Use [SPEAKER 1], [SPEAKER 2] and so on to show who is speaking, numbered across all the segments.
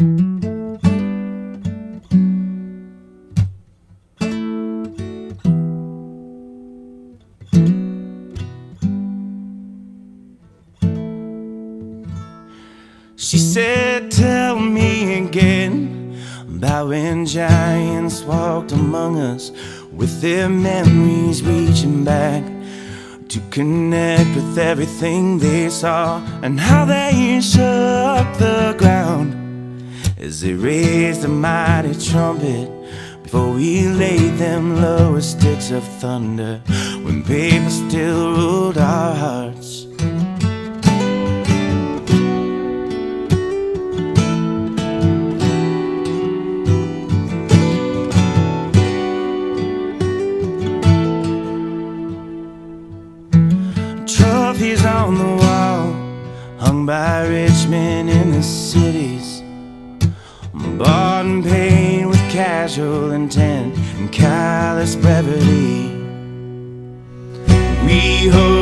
[SPEAKER 1] She said, Tell me again about when giants walked among us with their memories reaching back to connect with everything they saw and how they shook the ground as they raised a mighty trumpet before we laid them lower sticks of thunder when paper still ruled our hearts. Trophies on the wall, hung by rich men in the cities. Paid with casual intent and callous brevity. We hoe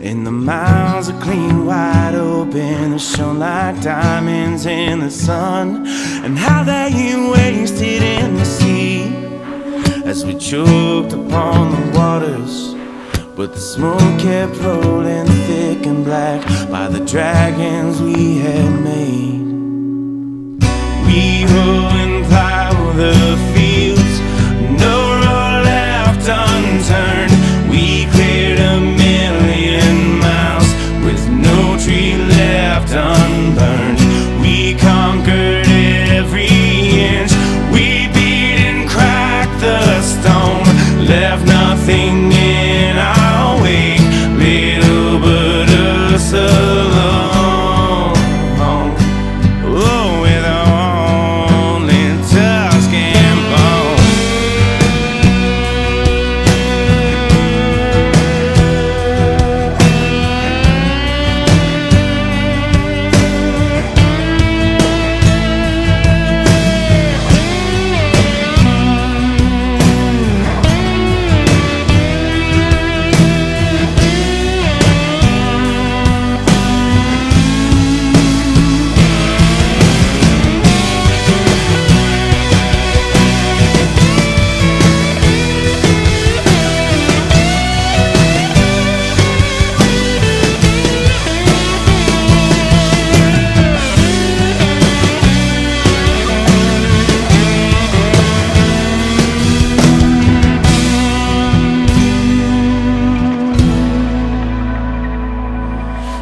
[SPEAKER 1] And the miles are clean, wide open, They shone like diamonds in the sun. And how they wasted in the sea as we choked upon the waters. But the smoke kept rolling thick and black by the dragons we had made.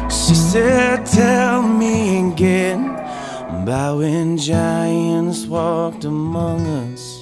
[SPEAKER 1] She said, Tell me again about when giants walked among us